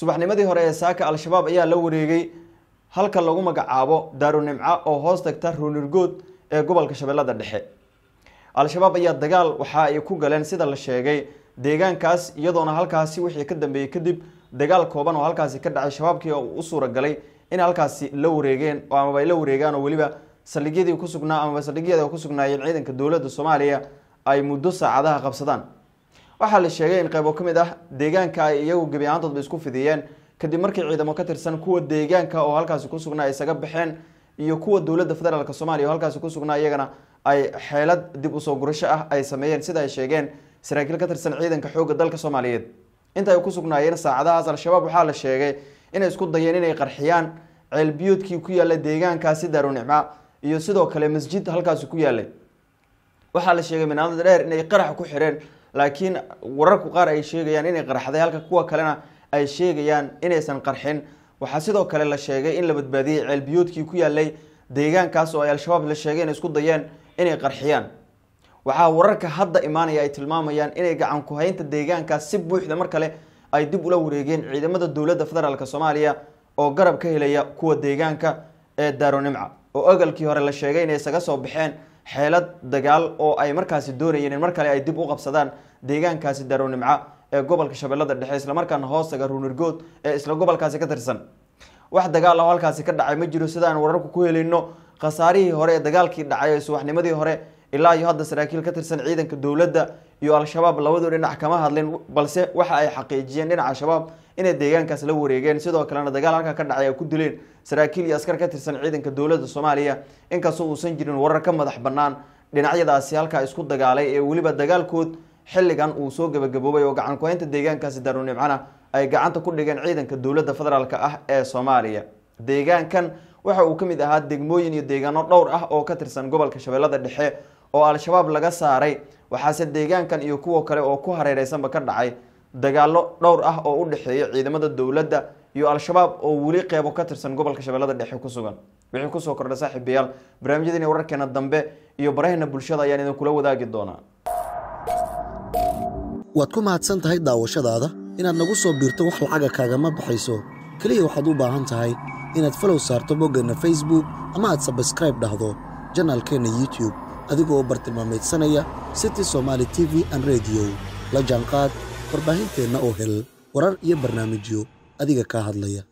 subaxnimadii hore ee saaka al-shabaab ayaa la wareegay halka lagu magacaabo daarunimco oo hoos tagta ruunirgood ee gobolka shabeellada dhexe. Al-shabaab ayaa dagaal waxa ay ku galeen sida la sheegay deegaankaas iyadoona halkaasi wixii ka dambeeyey kadib dagaal kooban oo halkaasi ka dhacay shabaabkii oo u suuragalay in halkaasi la wareegeen oo amaba ay la wareegaan oo weliba saldhigyadii ku sugnaa amaba saldhigyada ay ku sugnaayeen ciidanka dowladda soomaaliya ay muddo saacadaha qabsadaan waxaa la sheegay in qaybo ka mid ah deegaanka ay iyagu gebi ahaantoodba isku fidiyeen. Kadib markii ciidamo ka tirsan kuwa deegaanka oo halkaasi ku sugnaa isaga baxeen iyo kuwa dowladda federaalk soomaaliya oo halkaasi ku sugnaa iyagana ay xeelad dib u soo gurasho ah ay sameeyeen. Sida ay sheegeen saraakiil ka tirsan ciidanka xoogga dalka soomaaliyeed. Inta ay ku sugnaayeen saacadahaas al-shabaab waxaa la sheegay inay isku dayeen inay qarxiyaan ceelbiyoodkii ku yaalla deegaankaasi daarunicma iyo sidoo kale masjid halkaasi ku yaalay waxaa la sheegay manaamada dheer inay qarax ku xireen laakiin wararku qaar ay sheegayaan inay qarxday halka kuwa kalena ay sheegayaan inaysan qarxin. Waxaa sidoo kale la sheegay in la badbaadiyey ceelbiyoodkii ku yaalay deegaankaas oo ay al-shabaab la sheegay inay isku dayeen inay qarxiyaan. Waxaa wararka hadda imaanaya ay tilmaamayaan inay gacan ku-haynta deegaankaas si buuxda mar kale ay dib ula wareegeen ciidamada dowladda federaalk soomaaliya oo garab ka helaya kuwa deegaanka ee daaronimca oo ogalkii hore la sheegay inay isaga soo baxeen xeelad dagaal oo ay markaasi doonayeen in mar kale ay dib u qabsadaan deegaankaasi daaronimca ee gobolka shabeellada dhexe islamarkaana hoostaga ruunirgood ee isla gobolkaasi ka tirsan. Wax dagaal ah halkaasi ka dhacay ma jiro sida aan wararku ku helayno khasaarihii hore ee dagaalkii dhacay ee subaxnimadii hore ilaa iyo hadda saraakiil ka tirsan ciidanka dowladda iyo al-shabaab labadu dhinac kama hadlin balse waxa ay xaqiijiyeen dhinaca shabaab inay deegaankaas la wareegeen. Sidoo kalena dagaal halkaa ka dhacay ay ku dileen saraakiil iyo askar ka tirsan ciidanka dowladda soomaaliya inkastoo uusan jirin warar ka madax bannaan. Dhinacyadaasi halkaa isku dagaalay ee weliba dagaalkood xilligan uu soo gebagaboobay oo gacan ku-haynta deegaankaasi daarunimcana ay gacanta ku dhigeen ciidanka dowladda federaalk ah ee soomaaliya. Deegaankan waxa uu ka mid ahaa degmooyin iyo deegaano dhowr ah oo ka tirsan gobolka shabeellada dhexe oo al-shabaab laga saaray. Waxaase deegaankan iyo kuwa kale oo ku hareereysanba ka dhacay. Dagaalo dhowr ah oo u dhexeeya ciidamada dowladda iyo al-shabaab oo weli qeybo ka tirsan gobolka shabeellada dhexe ku sugan. Wixii ku soo kordha saaxiibayaal barnaamijyadeeni wararkeena dambe iyo baraheena bulshada ayaan idinkula wadaagi doonaa. Waad ku mahadsan tahay daawashadaada? Inaad nagu soo biirto wax lacaga kaagama baxayso. Keliya waxaad u baahan tahay inaad falow saarto boggeenna facebook ama aad sabskraib dhahdo janaalkeenna youtube adigoo bartilmaameedsanaya city somaali t v an rediyo la jaanqaad warbaahinteenna oo hel warar iyo barnaamijyo adiga kaa hadlaya